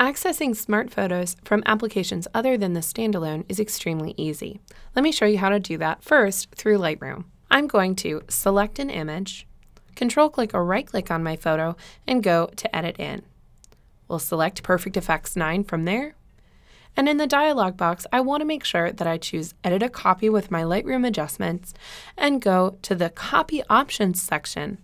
Accessing smart photos from applications other than the standalone is extremely easy. Let me show you how to do that first through Lightroom. I'm going to select an image, control click or right click on my photo, and go to Edit In. We'll select Perfect Effects 9 from there. And in the dialog box, I want to make sure that I choose Edit a Copy with my Lightroom adjustments and go to the Copy Options section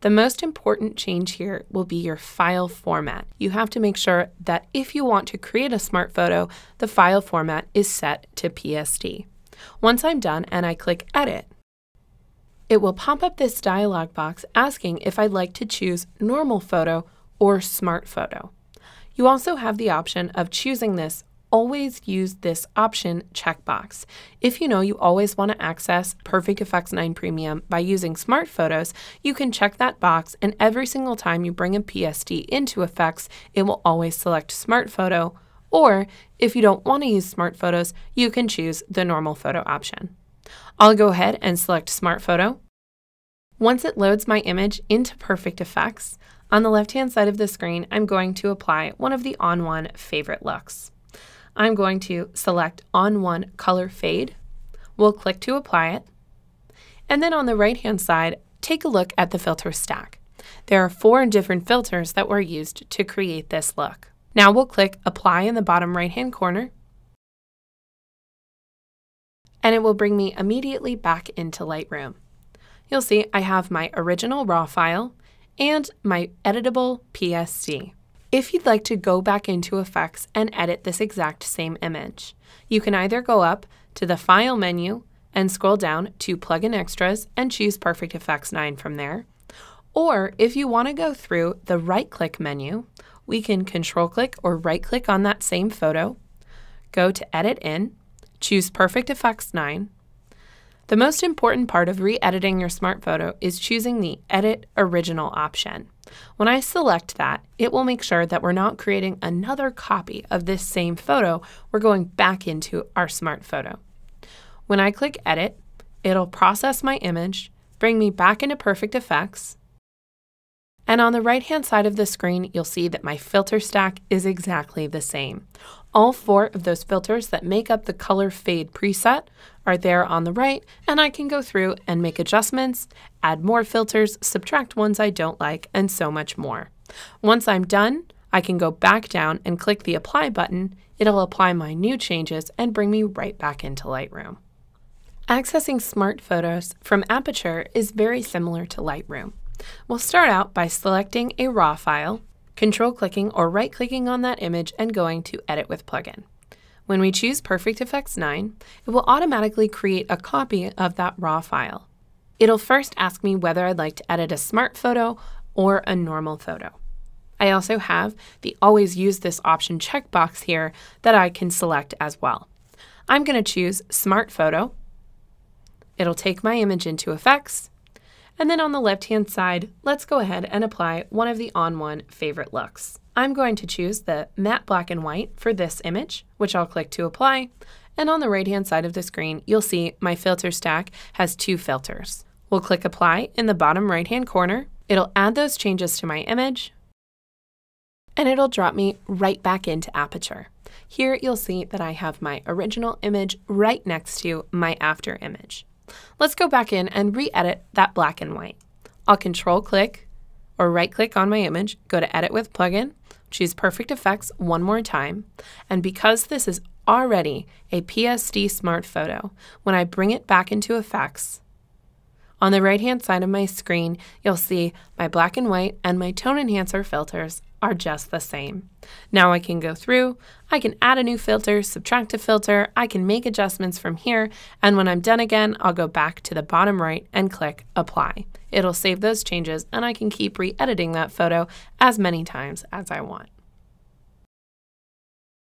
the most important change here will be your file format. You have to make sure that if you want to create a smart photo, the file format is set to PSD. Once I'm done and I click Edit, it will pop up this dialog box asking if I'd like to choose Normal Photo or Smart Photo. You also have the option of choosing this always use this option checkbox. If you know you always want to access Perfect Effects 9 Premium by using Smart Photos, you can check that box and every single time you bring a PSD into Effects, it will always select Smart Photo. Or if you don't want to use Smart Photos, you can choose the normal photo option. I'll go ahead and select Smart Photo. Once it loads my image into Perfect Effects, on the left-hand side of the screen, I'm going to apply one of the ON1 favorite looks. I'm going to select ON1 color fade. We'll click to apply it. And then on the right hand side, take a look at the filter stack. There are four different filters that were used to create this look. Now we'll click apply in the bottom right hand corner and it will bring me immediately back into Lightroom. You'll see I have my original RAW file and my editable PSD. If you'd like to go back into Effects and edit this exact same image, you can either go up to the File menu and scroll down to Plugin Extras and choose Perfect Effects 9 from there. Or if you want to go through the right click menu, we can control click or right click on that same photo, go to Edit In, choose Perfect Effects 9. The most important part of re editing your smart photo is choosing the Edit Original option. When I select that, it will make sure that we're not creating another copy of this same photo. We're going back into our smart photo. When I click Edit, it'll process my image, bring me back into Perfect Effects, and on the right hand side of the screen, you'll see that my filter stack is exactly the same. All four of those filters that make up the color fade preset are there on the right, and I can go through and make adjustments, add more filters, subtract ones I don't like, and so much more. Once I'm done, I can go back down and click the Apply button. It'll apply my new changes and bring me right back into Lightroom. Accessing smart photos from Aperture is very similar to Lightroom. We'll start out by selecting a RAW file, control clicking or right clicking on that image and going to Edit with Plugin. When we choose Perfect Effects 9, it will automatically create a copy of that RAW file. It'll first ask me whether I'd like to edit a smart photo or a normal photo. I also have the Always Use This option checkbox here that I can select as well. I'm going to choose Smart Photo. It'll take my image into Effects, and then on the left-hand side, let's go ahead and apply one of the ON1 favorite looks. I'm going to choose the matte black and white for this image, which I'll click to apply. And on the right-hand side of the screen, you'll see my filter stack has two filters. We'll click apply in the bottom right-hand corner. It'll add those changes to my image, and it'll drop me right back into Aperture. Here you'll see that I have my original image right next to my after image. Let's go back in and re-edit that black and white. I'll control click or right click on my image, go to edit with plugin, choose perfect effects one more time. And because this is already a PSD smart photo, when I bring it back into effects, on the right hand side of my screen, you'll see my black and white and my tone enhancer filters are just the same. Now I can go through, I can add a new filter, subtract a filter, I can make adjustments from here, and when I'm done again, I'll go back to the bottom right and click Apply. It'll save those changes and I can keep re-editing that photo as many times as I want.